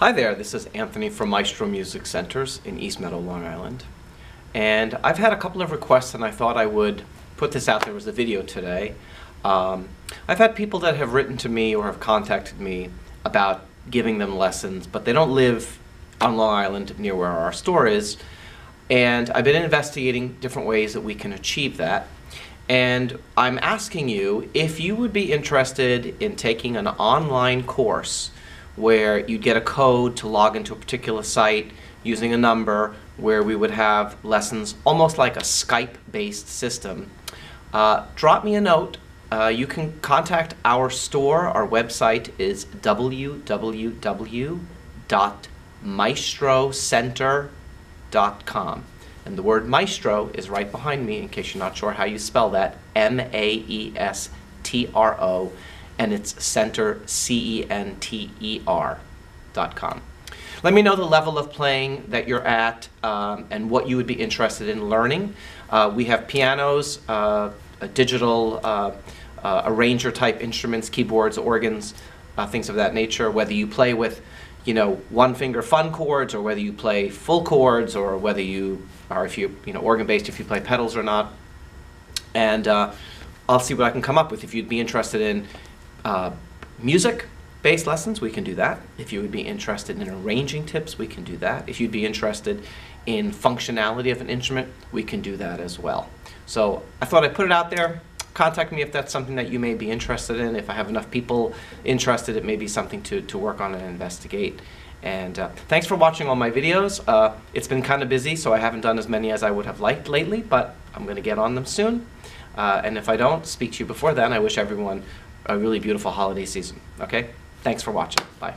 Hi there, this is Anthony from Maestro Music Centers in East Meadow, Long Island. And I've had a couple of requests and I thought I would put this out there as a video today. Um, I've had people that have written to me or have contacted me about giving them lessons, but they don't live on Long Island near where our store is. And I've been investigating different ways that we can achieve that. And I'm asking you if you would be interested in taking an online course where you'd get a code to log into a particular site using a number where we would have lessons almost like a Skype based system. Uh, drop me a note. Uh, you can contact our store. Our website is www.maestrocenter.com. And the word maestro is right behind me in case you're not sure how you spell that M A E S T R O and it's center, C-E-N-T-E-R dot com. Let me know the level of playing that you're at um, and what you would be interested in learning. Uh, we have pianos, uh, digital uh, uh, arranger type instruments, keyboards, organs, uh, things of that nature. Whether you play with, you know, one finger fun chords, or whether you play full chords, or whether you are if you you know organ based if you play pedals or not. And uh, I'll see what I can come up with if you'd be interested in uh, music based lessons, we can do that. If you would be interested in arranging tips, we can do that. If you'd be interested in functionality of an instrument, we can do that as well. So I thought I'd put it out there. Contact me if that's something that you may be interested in. If I have enough people interested, it may be something to, to work on and investigate. And uh, thanks for watching all my videos. Uh, it's been kind of busy, so I haven't done as many as I would have liked lately, but I'm going to get on them soon. Uh, and if I don't speak to you before then, I wish everyone a really beautiful holiday season. Okay? Thanks for watching. Bye.